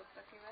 पुस्तकें